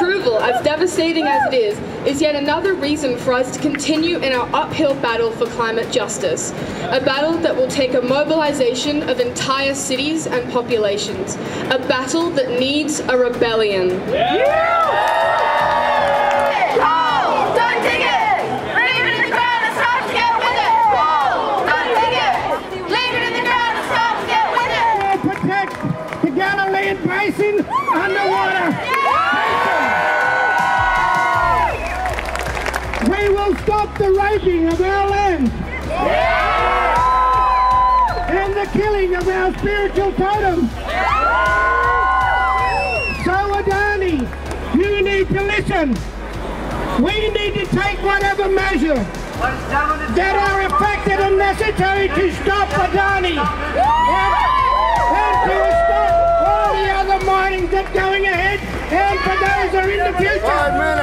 removal, as devastating as it is, is yet another reason for us to continue in our uphill battle for climate justice. A battle that will take a mobilization of entire cities and populations. A battle that needs a rebellion. protect the Galilean Basin underwater. Stop the raping of our land. And the killing of our spiritual totems. So Adani, you need to listen. We need to take whatever measure that are effective and necessary to stop Adani. And, and to stop all the other mining that's going ahead and for those who are in the future.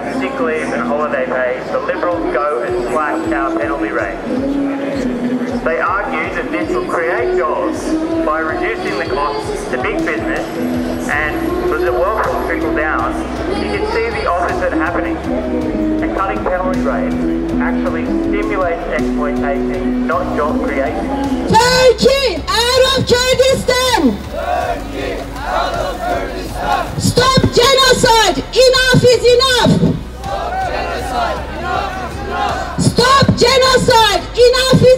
Jobs sick leave and holiday pay, the Liberals go and slash our penalty rates. They argue that this will create jobs by reducing the costs to big business and with the wealth will trickle down. You can see the opposite happening. And cutting penalty rates actually stimulates exploitation, not job creation. Turkey out of Kurdistan! Turkey out of Kurdistan! Stop genocide! Enough is enough!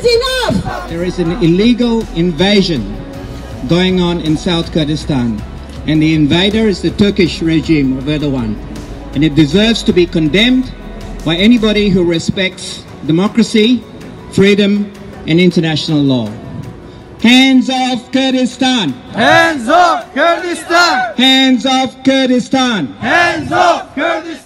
Is enough! There is an illegal invasion going on in South Kurdistan, and the invader is the Turkish regime of Erdogan, and it deserves to be condemned by anybody who respects democracy, freedom, and international law. Hands off Kurdistan! Hands off Kurdistan! Hands off Kurdistan! Hands off Kurdistan!